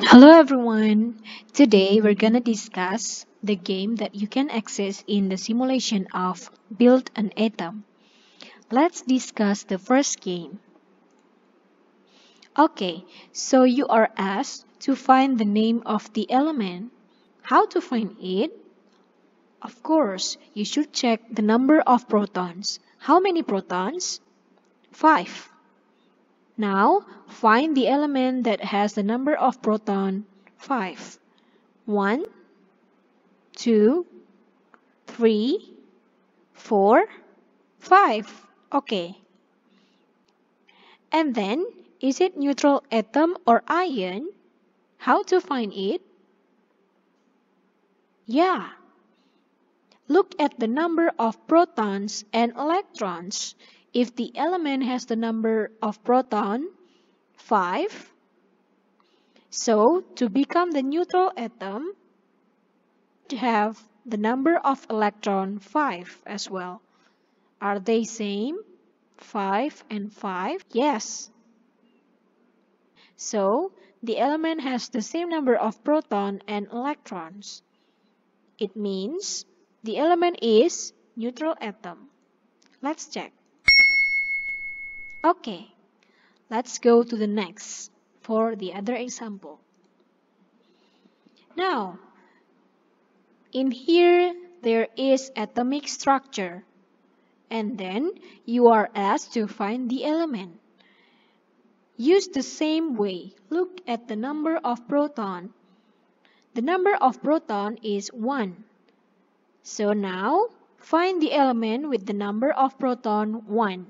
Hello everyone! Today we're gonna discuss the game that you can access in the simulation of Build an Atom. Let's discuss the first game. Okay, so you are asked to find the name of the element. How to find it? Of course, you should check the number of protons. How many protons? 5. Now, find the element that has the number of proton 5. 1, 2, 3, 4, 5. Okay. And then, is it neutral atom or ion? How to find it? Yeah. Look at the number of protons and electrons. If the element has the number of proton 5, so to become the neutral atom, to have the number of electron 5 as well. Are they same? 5 and 5? Yes. So, the element has the same number of proton and electrons. It means the element is neutral atom. Let's check. Okay, let's go to the next for the other example. Now, in here there is atomic structure and then you are asked to find the element. Use the same way. Look at the number of proton. The number of proton is 1. So now, find the element with the number of proton 1.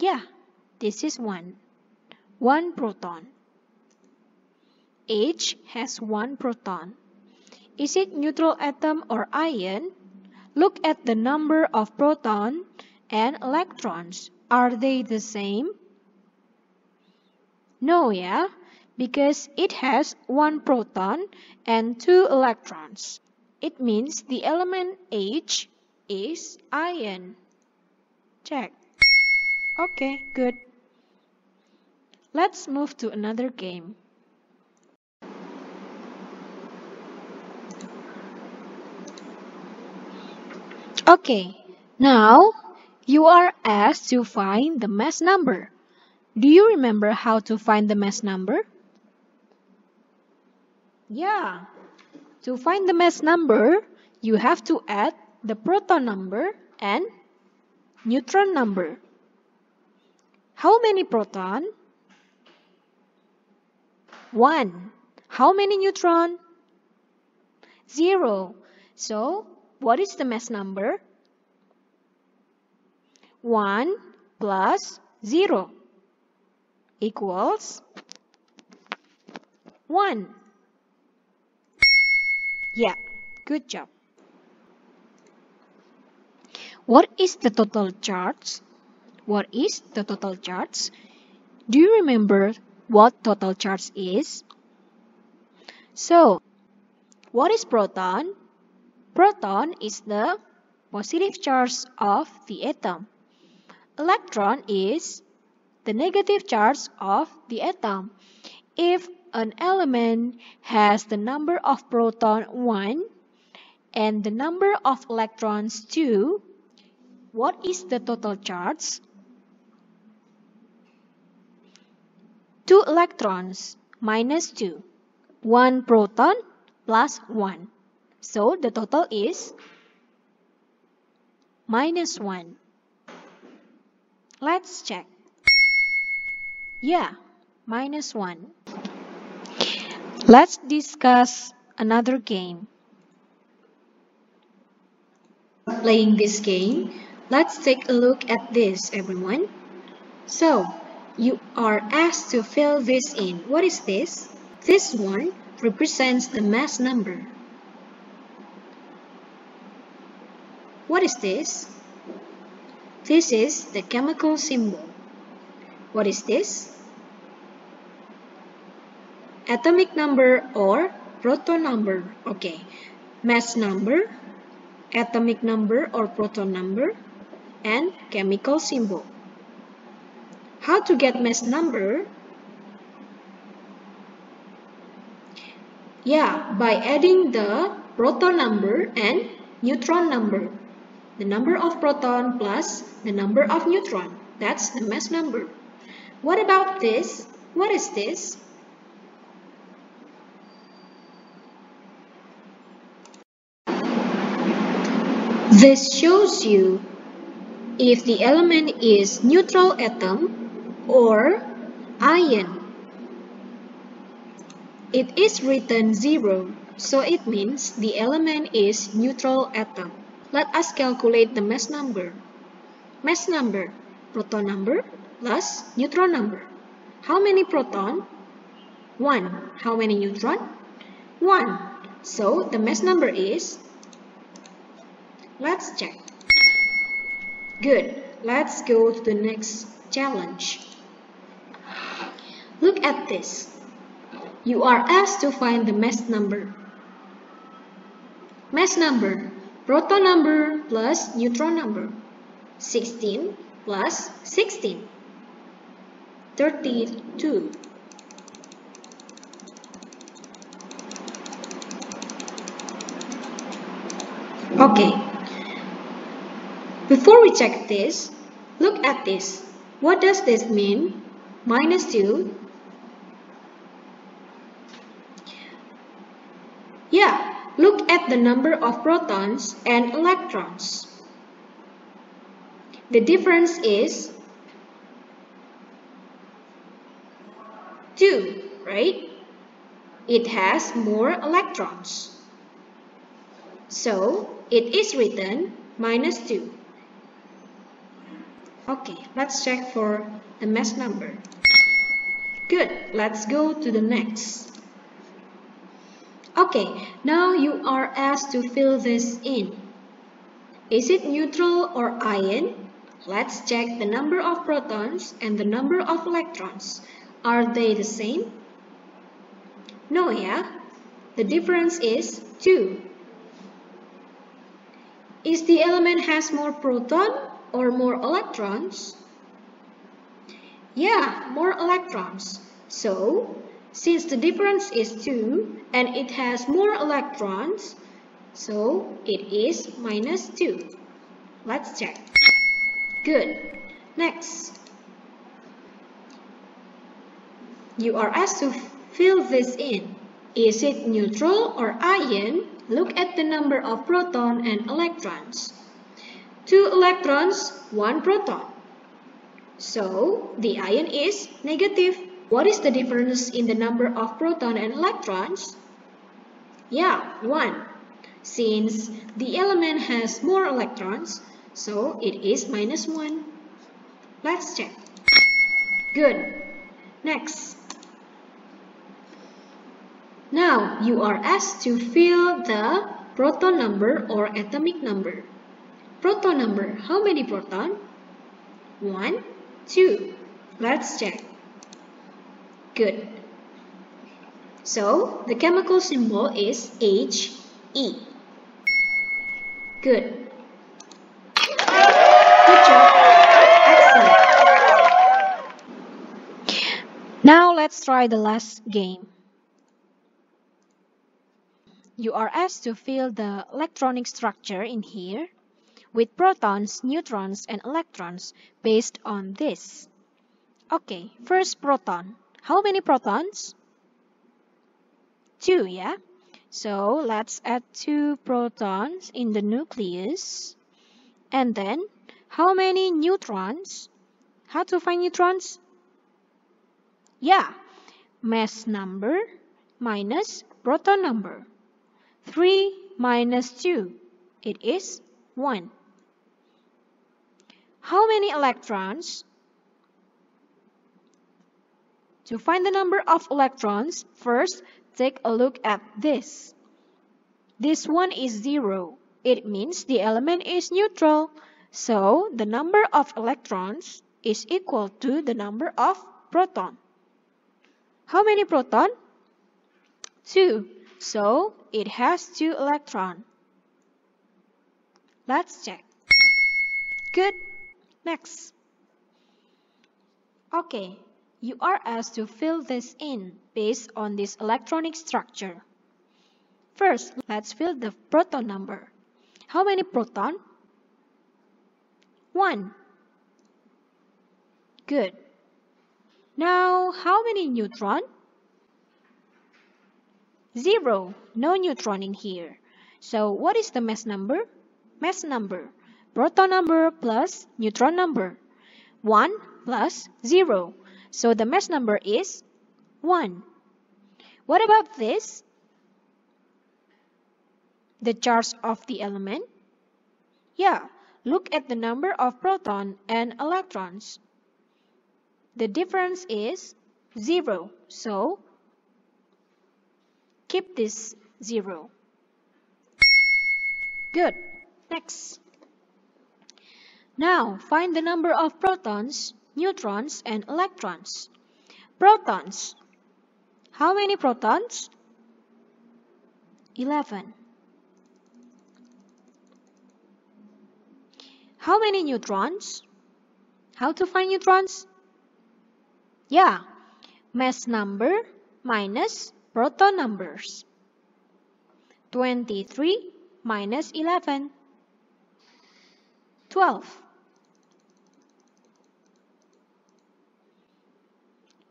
Yeah, this is 1. 1 proton. H has 1 proton. Is it neutral atom or ion? Look at the number of proton and electrons. Are they the same? No, yeah, because it has 1 proton and 2 electrons. It means the element H is ion. Check. Okay, good. Let's move to another game. Okay, now you are asked to find the mass number. Do you remember how to find the mass number? Yeah, to find the mass number, you have to add the proton number and neutron number. How many proton? 1. How many neutron? 0. So, what is the mass number? 1 plus 0 equals 1. Yeah, good job. What is the total charge? What is the total charge? Do you remember what total charge is? So, what is proton? Proton is the positive charge of the atom. Electron is the negative charge of the atom. If an element has the number of proton 1 and the number of electrons 2, what is the total charge? 2 electrons minus 2. 1 proton plus 1. So the total is minus 1. Let's check. Yeah, minus 1. Let's discuss another game. Playing this game, let's take a look at this everyone. So, you are asked to fill this in. What is this? This one represents the mass number. What is this? This is the chemical symbol. What is this? Atomic number or proton number. Okay. Mass number, atomic number or proton number, and chemical symbol. How to get mass number? Yeah, by adding the proton number and neutron number. The number of proton plus the number of neutron. That's the mass number. What about this? What is this? This shows you if the element is neutral atom or ion. It is written 0, so it means the element is neutral atom. Let us calculate the mass number. Mass number, proton number plus neutron number. How many proton? 1. How many neutron? 1. So the mass number is Let's check. Good. Let's go to the next challenge. Look at this. You are asked to find the mass number. Mass number, proton number plus neutron number. 16 plus 16. 32. Okay, before we check this, look at this. What does this mean? Minus 2. Yeah, look the number of protons and electrons. The difference is 2, right? It has more electrons. So, it is written minus 2. Okay, let's check for the mass number. Good, let's go to the next. Okay, now you are asked to fill this in. Is it neutral or ion? Let's check the number of protons and the number of electrons. Are they the same? No, yeah? The difference is 2. Is the element has more proton or more electrons? Yeah, more electrons. So, since the difference is 2 and it has more electrons, so it is minus 2. Let's check. Good. Next. You are asked to fill this in. Is it neutral or ion? Look at the number of proton and electrons. 2 electrons, 1 proton. So, the ion is negative. What is the difference in the number of proton and electrons? Yeah, 1. Since the element has more electrons, so it is minus 1. Let's check. Good. Next. Now, you are asked to fill the proton number or atomic number. Proton number. How many proton? One, two. Let's check. Good. So, the chemical symbol is He. Good. Good job. Excellent. Now let's try the last game. You are asked to fill the electronic structure in here with protons, neutrons, and electrons based on this. Okay, first proton. How many protons? Two, yeah? So let's add two protons in the nucleus. And then, how many neutrons? How to find neutrons? Yeah, mass number minus proton number. 3 minus 2, it is 1. How many electrons? To find the number of electrons, first take a look at this. This one is 0. It means the element is neutral. So, the number of electrons is equal to the number of proton. How many proton? 2. So, it has 2 electron. Let's check. Good. Next. Okay, you are asked to fill this in based on this electronic structure. First, let's fill the proton number. How many proton? 1. Good. Now, how many neutron? 0. No neutron in here. So, what is the mass number? Mass number. Proton number plus neutron number. 1 plus 0. So, the mass number is 1. What about this? The charge of the element? Yeah, look at the number of proton and electrons. The difference is 0, so keep this 0. Good. Next. Now, find the number of protons, neutrons, and electrons. Protons. How many protons? 11. How many neutrons? How to find neutrons? Yeah, mass number minus proton numbers. 23 minus 11. 12.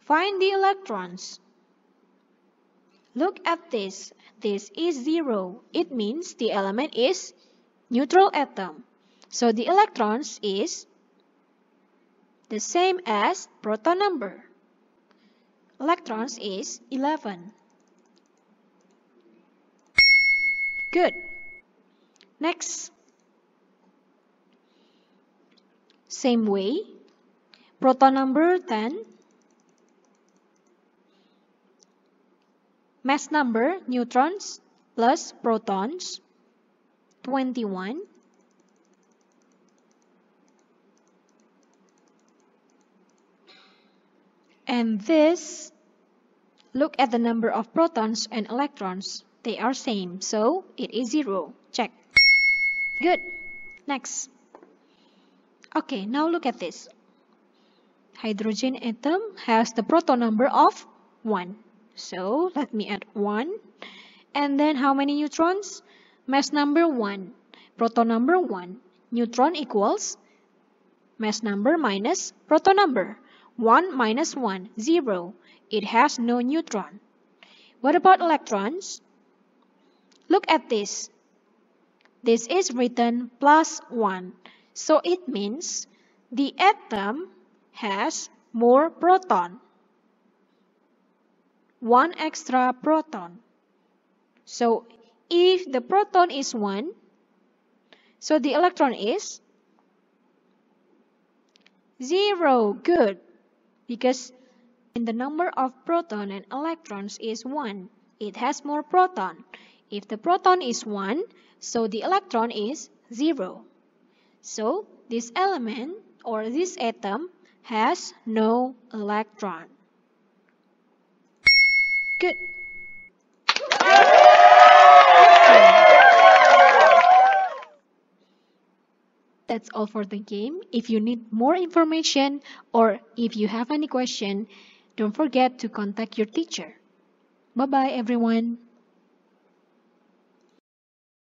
Find the electrons. Look at this. This is 0. It means the element is neutral atom. So the electrons is the same as proton number. Electrons is 11. Good. Next. Same way. Proton number 10. Mass number neutrons plus protons 21. And this, look at the number of protons and electrons. They are same, so it is 0. Check. Good. Next. Okay, now look at this. Hydrogen atom has the proton number of 1. So, let me add 1. And then how many neutrons? Mass number 1. Proton number 1. Neutron equals mass number minus proton number. 1 minus 1, 0. It has no neutron. What about electrons? Look at this. This is written plus 1. So it means the atom has more proton. One extra proton. So if the proton is 1, so the electron is 0. Good because in the number of proton and electrons is 1, it has more proton. If the proton is 1, so the electron is 0. So this element or this atom has no electron. Good. That's all for the game. If you need more information or if you have any question, don't forget to contact your teacher. Bye-bye everyone.